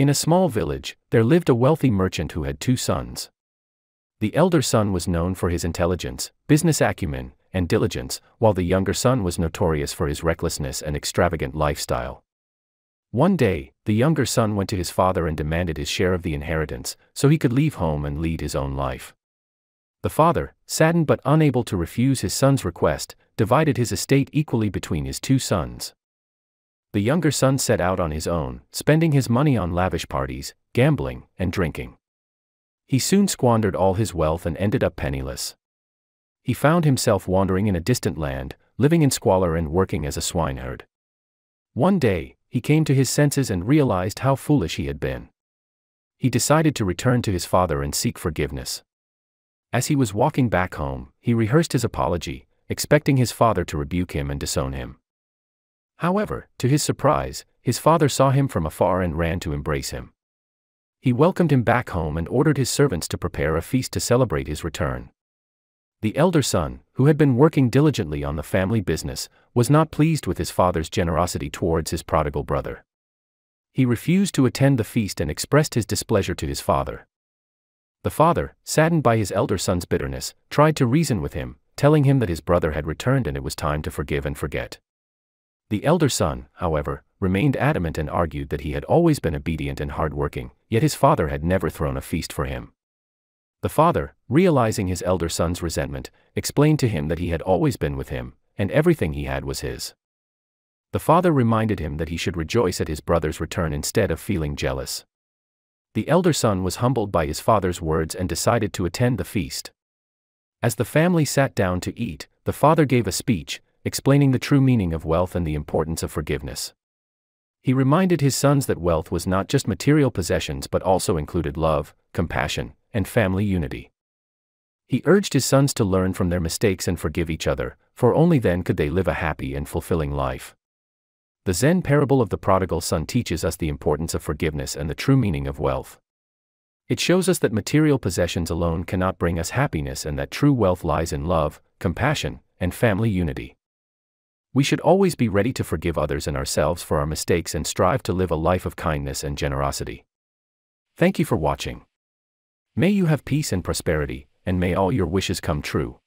In a small village, there lived a wealthy merchant who had two sons. The elder son was known for his intelligence, business acumen, and diligence, while the younger son was notorious for his recklessness and extravagant lifestyle. One day, the younger son went to his father and demanded his share of the inheritance, so he could leave home and lead his own life. The father, saddened but unable to refuse his son's request, divided his estate equally between his two sons. The younger son set out on his own, spending his money on lavish parties, gambling, and drinking. He soon squandered all his wealth and ended up penniless. He found himself wandering in a distant land, living in squalor and working as a swineherd. One day, he came to his senses and realized how foolish he had been. He decided to return to his father and seek forgiveness. As he was walking back home, he rehearsed his apology, expecting his father to rebuke him and disown him. However, to his surprise, his father saw him from afar and ran to embrace him. He welcomed him back home and ordered his servants to prepare a feast to celebrate his return. The elder son, who had been working diligently on the family business, was not pleased with his father's generosity towards his prodigal brother. He refused to attend the feast and expressed his displeasure to his father. The father, saddened by his elder son's bitterness, tried to reason with him, telling him that his brother had returned and it was time to forgive and forget. The elder son, however, remained adamant and argued that he had always been obedient and hardworking, yet his father had never thrown a feast for him. The father, realizing his elder son's resentment, explained to him that he had always been with him, and everything he had was his. The father reminded him that he should rejoice at his brother's return instead of feeling jealous. The elder son was humbled by his father's words and decided to attend the feast. As the family sat down to eat, the father gave a speech, explaining the true meaning of wealth and the importance of forgiveness. He reminded his sons that wealth was not just material possessions but also included love, compassion, and family unity. He urged his sons to learn from their mistakes and forgive each other, for only then could they live a happy and fulfilling life. The Zen parable of the prodigal son teaches us the importance of forgiveness and the true meaning of wealth. It shows us that material possessions alone cannot bring us happiness and that true wealth lies in love, compassion, and family unity. We should always be ready to forgive others and ourselves for our mistakes and strive to live a life of kindness and generosity. Thank you for watching. May you have peace and prosperity, and may all your wishes come true.